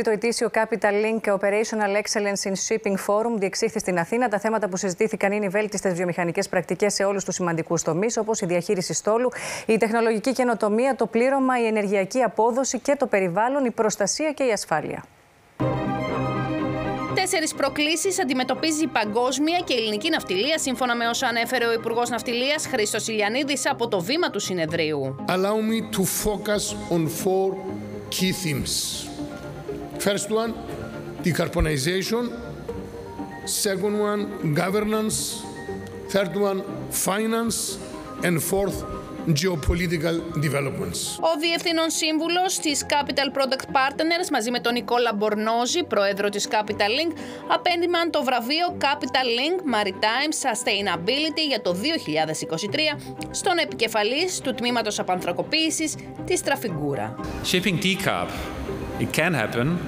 Το ετήσιο Capital Link Operational Excellence in Shipping Forum διεξήχθη στην Αθήνα. Τα θέματα που συζητήθηκαν είναι οι βέλτιστες βιομηχανικές πρακτικές σε όλους τους σημαντικούς τομείς, όπως η διαχείριση στόλου, η τεχνολογική καινοτομία, το πλήρωμα, η ενεργειακή απόδοση και το περιβάλλον, η προστασία και η ασφάλεια. Τέσσερις προκλήσεις αντιμετωπίζει η παγκόσμια και η ελληνική ναυτιλία, σύμφωνα με όσα ανέφερε ο Υπουργός Ναυτιλίας Χρήστος Ηλιανίδης από το βήμα του συνεδρίου. Allow me to focus on four key themes. First one, decarbonization. Second one, governance. Third one, finance. And fourth, geopolitical developments. Ο Διευθύνων Σύμβουλο τη Capital Product Partners μαζί με τον Νικόλα Μπορνόζη, πρόεδρο τη Capital Link, απέντημαν το βραβείο Capital Link Maritime Sustainability για το 2023 στον επικεφαλής του τμήματος απανθρακοποίησης της Τραφιγκούρα. Shipping decarb it can happen,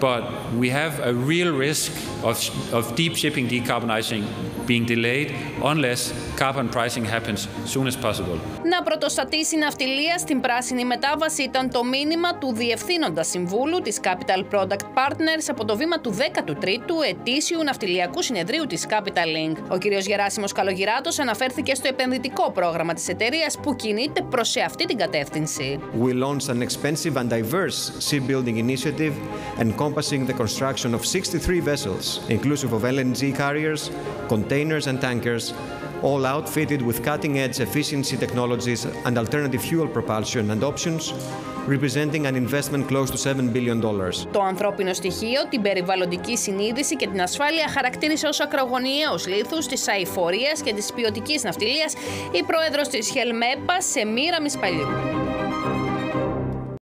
but we have a real risk of, of deep shipping decarbonizing being delayed unless carbon pricing happens soon as possible. Να πρωτοστατήσει η ναυτιλία στην πράσινη μετάβαση ήταν το μήνυμα του Διευθύνοντα Συμβούλου της Capital Product Partners από το βήμα του 13ου ετήσιου ναυτιλιακού συνεδρίου της Capital Link. Ο κ. Γεράσιμος Καλογυράτος αναφέρθηκε στο επενδυτικό πρόγραμμα της εταιρείας που κινείται προς σε αυτή την κατεύθυνση. We launched an expensive and diverse shipbuilding initiative encompassing the construction of 63 vessels, inclusive of LNG carriers, containers and tankers, all outfitted with cutting-edge efficiency technologies and alternative fuel propulsion and options, representing an investment close to $7 billion. Το ανθρώπινο στοιχείο, την περιβαλλοντική συνείδηση και την ασφάλεια χαρακτήρισε ως ακρογωνιαίους λήθους της αηφορίας και της ποιοτικής ναυτιλίας η πρόεδρος της Χελμέπα σε μοίρα Μισπαλίου.